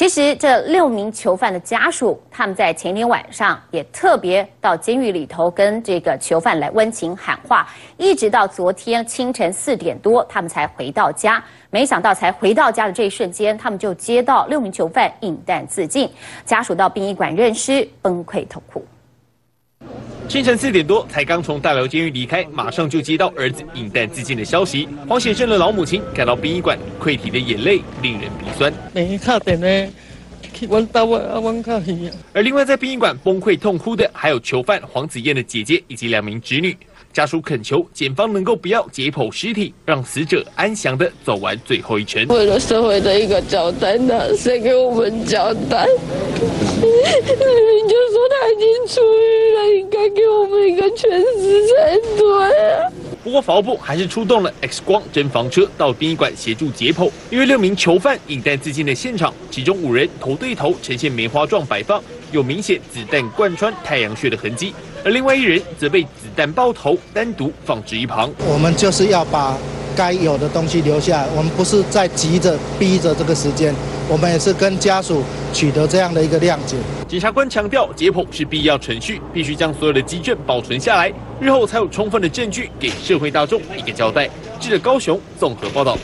其实这六名囚犯的家属，他们在前天晚上也特别到监狱里头跟这个囚犯来温情喊话，一直到昨天清晨四点多，他们才回到家。没想到才回到家的这一瞬间，他们就接到六名囚犯饮弹自尽，家属到殡仪馆认尸，崩溃痛哭。清晨四点多，才刚从大寮监狱离开，马上就接到儿子饮弹自尽的消息。黄显胜的老母亲赶到殡仪馆，溃堤的眼泪令人鼻酸。而另外在殡仪馆崩溃痛哭的，还有囚犯黄子燕的姐姐以及两名侄女。家属恳求检方能够不要解剖尸体，让死者安详的走完最后一程。为了社会的一个交代，呢谁给我们交代？你就说他已经全尸才对。不过法务部还是出动了 X 光侦房车到殡仪馆协助解剖，因为六名囚犯引弹自尽的现场，其中五人头对头呈现梅花状摆放，有明显子弹贯穿太阳穴的痕迹。而另外一人则被子弹爆头，单独放置一旁。我们就是要把该有的东西留下，我们不是在急着逼着这个时间，我们也是跟家属取得这样的一个谅解。检察官强调，解剖是必要程序，必须将所有的鸡卷保存下来，日后才有充分的证据给社会大众一个交代。记者高雄综合报道。